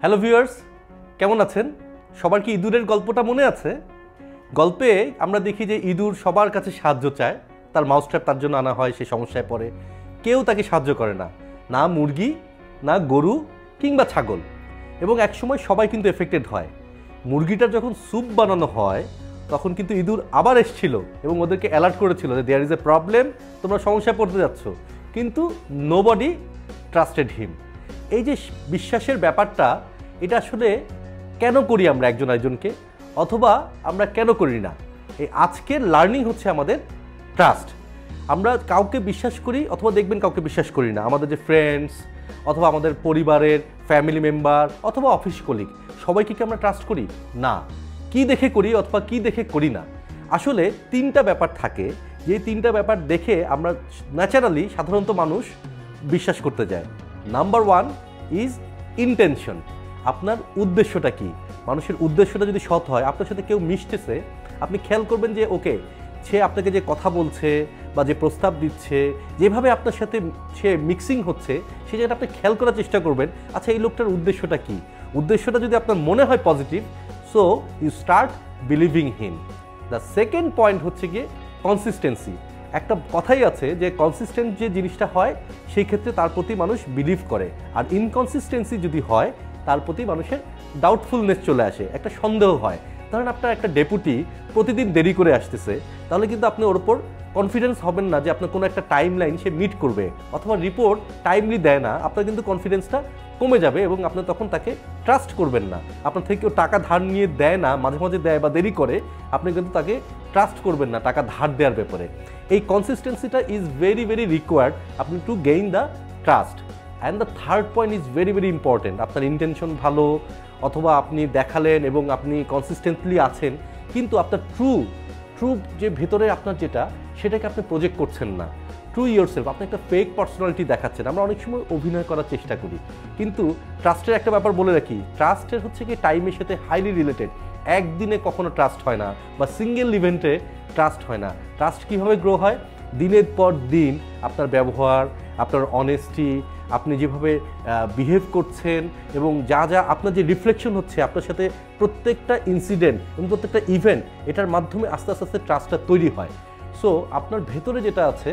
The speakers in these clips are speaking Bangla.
হ্যালো ভিউয়ার্স, কেমন আছেন? সবার কি ইঁদুরের গল্পটা মনে আছে? গল্পে আমরা দেখি যে ইঁদুর সবার কাছে সাহায্য চায়, তার মাউস ট্র্যাপ তার জন্য আনা হয়, সে সমস্যায় পড়ে। কেউ তাকে সাহায্য করে না না মুরগি, না গরু কিংবা ছাগল। এবং একসময় সবাই কিন্তু এফেক্টেড হয়। মুরগিটার যখন স্যুপ বানানো হয়, তখন কিন্তু ইঁদুর আবার এসছিল এবং ওদেরকে অ্যালার্ট করেছিল যে দেয়ার ইজ এ প্রবলেম তোমরা সমস্যায় পড়তে যাচ্ছ। কিন্তু নোবডি ট্রাস্টেড হিম এই যে বিশ্বাসের ব্যাপারটা এটা আসলে কেন করি আমরা একজন একজনকে অথবা আমরা কেন করি না? এই আজকের লার্নিং হচ্ছে আমাদের ট্রাস্ট আমরা কাউকে বিশ্বাস করি অথবা দেখবেন কাউকে বিশ্বাস করি না। আমাদের যে ফ্রেন্ডস অথবা আমাদের পরিবারের ফ্যামিলি মেম্বার অথবা অফিস কলিগ সবাইকে কি আমরা ট্রাস্ট করি? না। কি দেখে করি অথবা কি দেখে করি না? আসলে তিনটা ব্যাপার থাকে। যে তিনটা ব্যাপার দেখে আমরা ন্যাচারালি সাধারণত মানুষ বিশ্বাস করতে যায়। নাম্বার ওয়ান ইজ ইন্টেনশন আপনার উদ্দেশ্যটা কি? মানুষের উদ্দেশ্যটা যদি সৎ হয়, আপনার সাথে কেউ মিশতেছে, আপনি খেয়াল করবেন যে, ওকে, সে আপনাকে যে কথা বলছে বা যে প্রস্তাব দিচ্ছে, যেভাবে আপনার সাথে সে মিক্সিং হচ্ছে, সে জায়গাটা আপনি খেয়াল করার চেষ্টা করবেন আচ্ছা এই লোকটার উদ্দেশ্যটা কি? উদ্দেশ্যটা যদি আপনার মনে হয় positive so you start believing him the second point হচ্ছে গিয়ে কনসিস্টেন্সি একটা কথাই আছে যে কনসিস্টেন্ট যে জিনিসটা হয়, সেই ক্ষেত্রে তার প্রতি মানুষ বিলিভ করে। আর ইনকনসিস্টেন্সি যদি হয় তার প্রতি মানুষের ডাউটফুলনেস চলে আসে, একটা সন্দেহ হয়। ধরেন আপনার একটা ডেপুটি প্রতিদিন দেরি করে আসতেছে, তাহলে কিন্তু আপনি ওর ওপর কনফিডেন্স হবেন না যে আপনার কোনো একটা টাইম লাইন সে মিট করবে, অথবা রিপোর্ট টাইমলি দেয় না, আপনার কিন্তু কনফিডেন্সটা কমে যাবে এবং আপনি তখন তাকে ট্রাস্ট করবেন না। আপনার থেকে কেউ টাকা ধার নিয়ে দেয় না, মাঝে মাঝে দেয় বা দেরি করে, আপনি কিন্তু তাকে ট্রাস্ট করবেন না টাকা ধার দেওয়ার ব্যাপারে। এই কনসিস্টেন্সিটা ইজ ভেরি ভেরি রিকোয়ার্ড আপনি to gain the trust and the third point is very very important আপনার ইন্টেনশন ভালো, অথবা আপনি দেখালেন এবং আপনি কনসিস্টেন্টলি আছেন, কিন্তু আপনার ট্রু ট্রু যে ভেতরে আপনার যেটা, সেটাকে আপনি প্রজেক্ট করছেন না। ট্রু ইয়ার সেলফ আপনি একটা ফেক পার্সোনালিটি দেখাচ্ছেন। আমরা অনেক সময় অভিনয় করার চেষ্টা করি। কিন্তু ট্রাস্টের একটা ব্যাপার বলে রাখি ট্রাস্টের হচ্ছে কি টাইমের সাথে হাইলি রিলেটেড একদিনে কখনো ট্রাস্ট হয় না, বা সিঙ্গেল ইভেন্টে ট্রাস্ট হয় না। ট্রাস্ট কীভাবে গ্রো হয়? দিনের পর দিন আপনার ব্যবহার, আপনার অনেস্টি আপনি যেভাবে বিহেভ করছেন এবং যা যা আপনার যে রিফ্লেকশন হচ্ছে, আপনার সাথে প্রত্যেকটা ইনসিডেন্ট এবং প্রত্যেকটা ইভেন্ট এটার মাধ্যমে আস্তে আস্তে আস্তে ট্রাস্টটা তৈরি হয়। সো আপনার ভেতরে যেটা আছে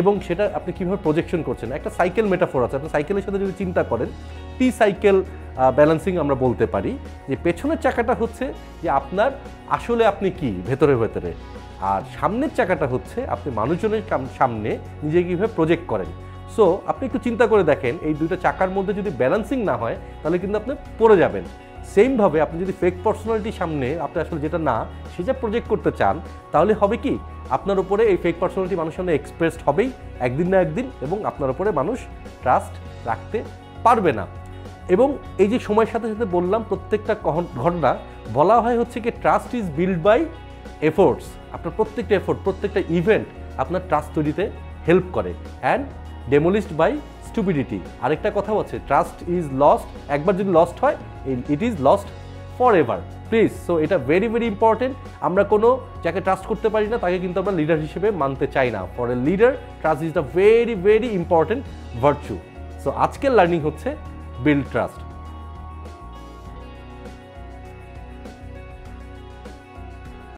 এবং সেটা আপনি কীভাবে প্রজেকশন করছেন, একটা সাইকেল মেটাফোর আছে, আপনি সাইকেলের সাথে যদি চিন্তা করেন টি সাইকেল ব্যালেন্সিং আমরা বলতে পারি, যে পেছনের চাকাটা হচ্ছে যে আপনার আসলে আপনি কি, ভেতরে ভেতরে। আর সামনের চাকাটা হচ্ছে আপনি মানুষজনের সামনে নিজেকে কীভাবে প্রজেক্ট করেন। সো আপনি একটু চিন্তা করে দেখেন, এই দুইটা চাকার মধ্যে যদি ব্যালেন্সিং না হয়, তাহলে কিন্তু আপনি পড়ে যাবেন। সেমভাবে আপনি যদি ফেক পার্সোনালিটির সামনে আপনি আসলে যেটা না, সেটা প্রজেক্ট করতে চান, তাহলে হবে কি? আপনার উপরে এই ফেক পার্সোনালিটি মানুষের সামনে এক্সপ্রেসড হবেই, একদিন না একদিন, এবং আপনার উপরে মানুষ ট্রাস্ট রাখতে পারবে না। এবং এই যে সময়ের সাথে সাথে বললাম, প্রত্যেকটা ঘটনা, বলা হয় হচ্ছে কি trust is build by efforts আপনার প্রত্যেকটা এফোর্ট প্রত্যেকটা ইভেন্ট আপনার ট্রাস্ট তৈরিতে হেল্প করে। অ্যান্ড ডেমোলিস্ট বাই স্টুপিডিটি আরেকটা কথাও আছে ট্রাস্ট ইজ লস্ট একবার যদি লস্ট হয় it is lost for ever please so এটা ভেরি ভেরি ইম্পর্টেন্ট আমরা কোনো যাকে ট্রাস্ট করতে পারি না, তাকে কিন্তু আমরা লিডার হিসেবে মানতে চাই না। For a leader trust is the very very important virtue so আজকের লার্নিং হচ্ছে বিল্ড ট্রাস্ট